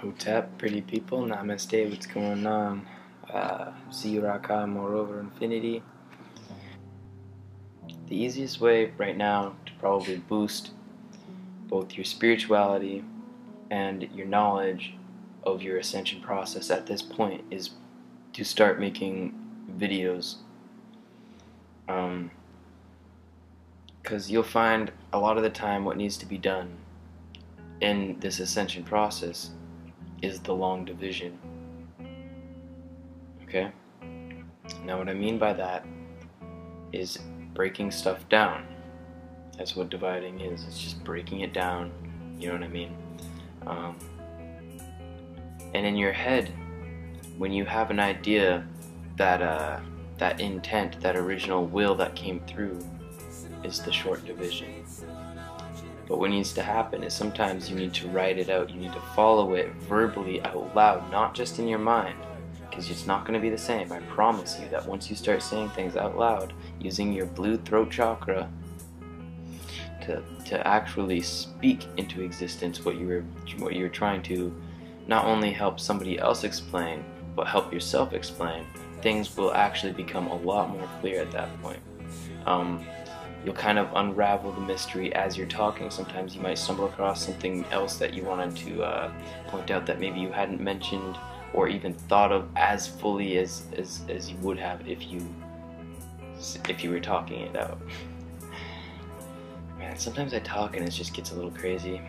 Hotep, pretty people, namaste, what's going on? Uh, moreover, infinity. The easiest way right now to probably boost both your spirituality and your knowledge of your ascension process at this point is to start making videos. Um, because you'll find a lot of the time what needs to be done in this ascension process is the long division. Okay? Now, what I mean by that is breaking stuff down. That's what dividing is. It's just breaking it down. You know what I mean? Um, and in your head, when you have an idea that uh, that intent, that original will that came through, is the short division. But what needs to happen is sometimes you need to write it out. You need to follow it verbally out loud, not just in your mind. Because it's not going to be the same. I promise you that once you start saying things out loud, using your blue throat chakra to, to actually speak into existence what you were what you're trying to not only help somebody else explain, but help yourself explain, things will actually become a lot more clear at that point. Um, you'll kind of unravel the mystery as you're talking. Sometimes you might stumble across something else that you wanted to uh, point out that maybe you hadn't mentioned or even thought of as fully as, as, as you would have if you if you were talking it out. Man, sometimes I talk and it just gets a little crazy.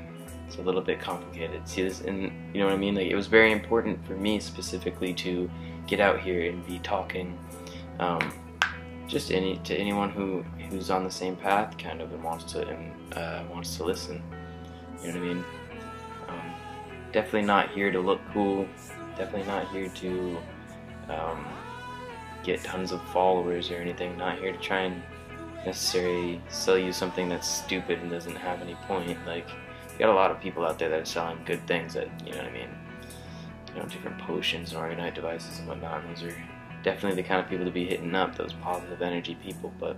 It's a little bit complicated. See this, and you know what I mean. Like it was very important for me specifically to get out here and be talking. Um, just any to anyone who who's on the same path kind of and wants to and uh, wants to listen you know what I mean? Um, definitely not here to look cool definitely not here to um, get tons of followers or anything not here to try and necessarily sell you something that's stupid and doesn't have any point like you got a lot of people out there that are selling good things that you know what I mean? You know different potions and orgonite devices and whatnot and those are definitely the kind of people to be hitting up, those positive energy people, but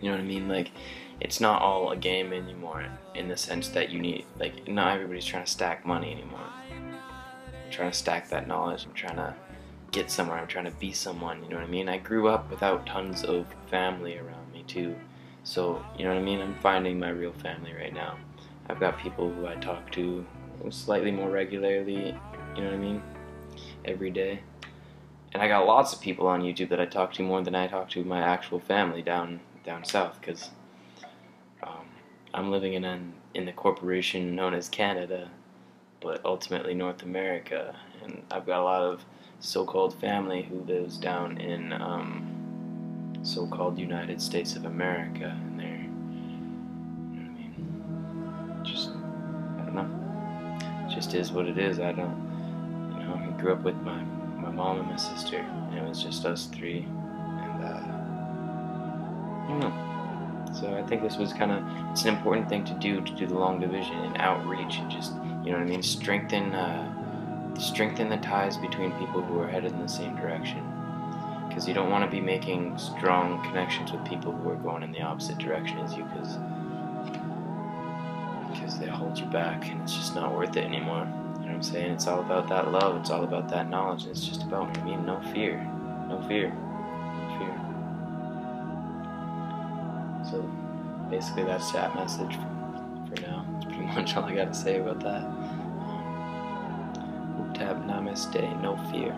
you know what I mean? Like, it's not all a game anymore in the sense that you need, like, not everybody's trying to stack money anymore. I'm trying to stack that knowledge, I'm trying to get somewhere, I'm trying to be someone, you know what I mean? I grew up without tons of family around me too, so, you know what I mean? I'm finding my real family right now. I've got people who I talk to slightly more regularly, you know what I mean? Every day and I got lots of people on YouTube that I talk to more than I talk to my actual family down down south because um, I'm living in an in the corporation known as Canada, but ultimately North America, and I've got a lot of so-called family who lives down in um, so-called United States of America, and they're you know what I mean, just I don't know, it just is what it is. I don't, you know, I grew up with my my mom and my sister, and it was just us three. And uh, I don't know. So I think this was kind of it's an important thing to do to do the long division and outreach and just you know what I mean, strengthen uh, strengthen the ties between people who are headed in the same direction. Because you don't want to be making strong connections with people who are going in the opposite direction as you, because because they hold you back, and it's just not worth it anymore know what I'm saying? It's all about that love. It's all about that knowledge. It's just about, I mean, no fear. No fear. No fear. So basically that's that message for, now. That's pretty much all I got to say about that. Um, Namaste, no fear.